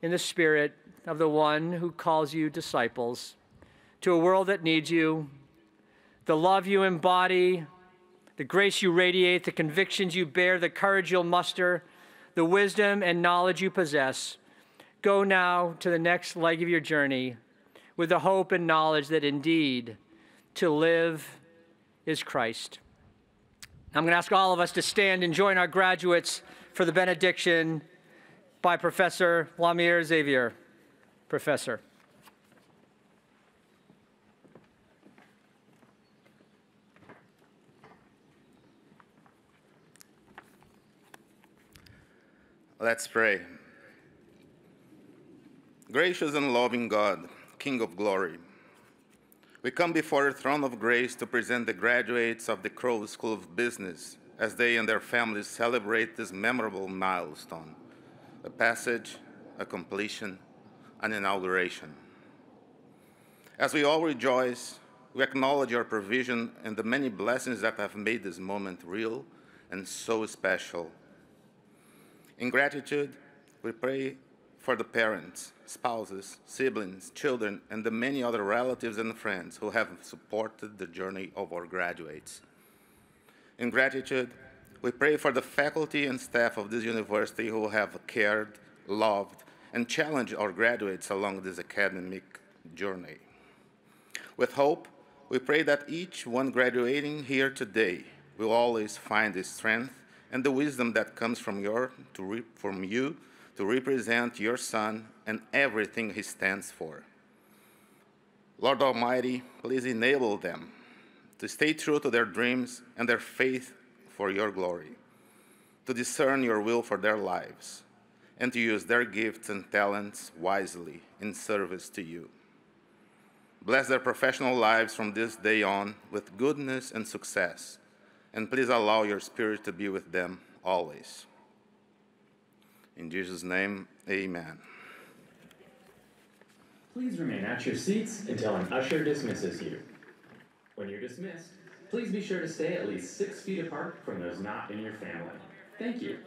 Speaker 2: in the spirit of the one who calls you disciples to a world that needs you, the love you embody, the grace you radiate, the convictions you bear, the courage you'll muster the wisdom and knowledge you possess, go now to the next leg of your journey with the hope and knowledge that indeed to live is Christ. I'm going to ask all of us to stand and join our graduates for the benediction by Professor Lamir Xavier. Professor.
Speaker 12: Let's pray. Gracious and loving God, King of glory, we come before your throne of grace to present the graduates of the Crowell School of Business as they and their families celebrate this memorable milestone a passage, a completion, an inauguration. As we all rejoice, we acknowledge your provision and the many blessings that have made this moment real and so special. In gratitude, we pray for the parents, spouses, siblings, children, and the many other relatives and friends who have supported the journey of our graduates. In gratitude, we pray for the faculty and staff of this university who have cared, loved, and challenged our graduates along this academic journey. With hope, we pray that each one graduating here today will always find the strength and the wisdom that comes from, your, re, from you to represent your Son and everything he stands for. Lord Almighty, please enable them to stay true to their dreams and their faith for your glory, to discern your will for their lives, and to use their gifts and talents wisely in service to you. Bless their professional lives from this day on with goodness and success, and please allow your Spirit to be with them always. In Jesus' name, amen.
Speaker 1: Please remain at your seats until an usher dismisses you. When you're dismissed, please be sure to stay at least six feet apart from those not in your family. Thank you.